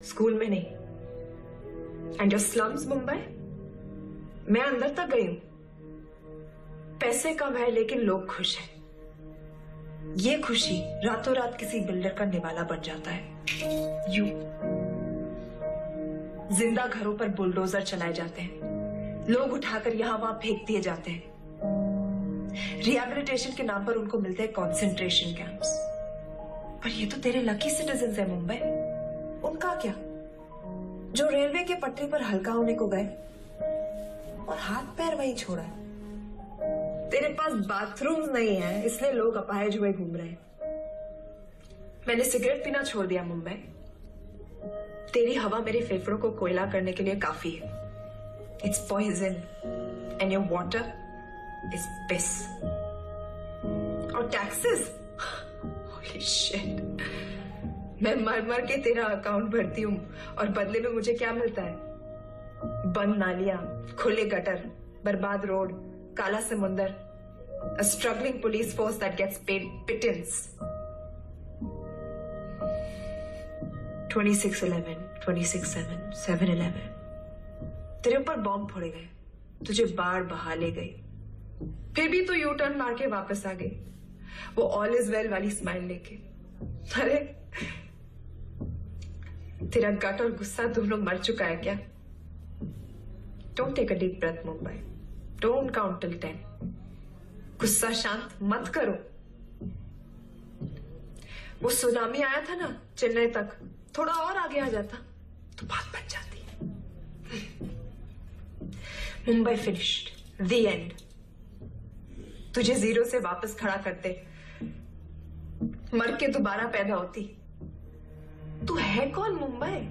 School में नहीं। And your slums Mumbai मैं अंदर तक गई हूँ। पैसे कम है, लेकिन लोग खुश हैं। ये खुशी रातों रात किसी बिल्डर का निवाला बन जाता है। यू ज़िंदा घरों पर बुलडोजर चलाए जाते हैं। लोग उठाकर यहाँ वहाँ फेंक दिए जाते हैं। रिहेबिलिटेशन के नाम पर उनको मिलते हैं कॉन्सेंट्रेशन कैंप्स पर ये तो तेरे लकी सिटीजन है मुंबई क्या? जो रेलवे के पटरी पर हल्का होने को गए और हाथ पैर वहीं छोड़ा। तेरे पास बाथरूम नहीं है, इसलिए लोग अपाहिज हुए घूम रहे हैं। मैंने सिगरेट पीना छोड़ दिया मुंबई। तेरी हवा मेरे फेफड़ों को कोयला करने के लिए काफ़ी है। It's poison and your water is piss और टैक्सेस शिट मैं मर मर के तेरा अकाउंट भरती हूँ। और बदले में मुझे क्या मिलता है? बंद नालियाँ, खुले गटर, बर्बाद रोड, काला समुंदर, a struggling police force that gets paid pittance. 2611 267 711 तेरे ऊपर बॉम्ब फोड़े गए। तुझे बाढ़ बहा ले गई। फिर भी तू यू टर्न मार के वापस आ गई। वो ऑल इज़ वेल वाली स्माइल लेके। अरे तेरा गट और गुस्सा दोनों मर चुका है क्या? Don't take a deep breath Mumbai don't count till ten गुस्सा शांत मत करो। वो सुनामी आया था ना, चेन्नई तक, थोड़ा और आगे आ जाता तो बात बन जाती। मुंबई फिनिश्ड द एंड तुझे ज़ीरो से वापस खड़ा करते। मर के दोबारा पैदा होती। तू है कौन मुंबई?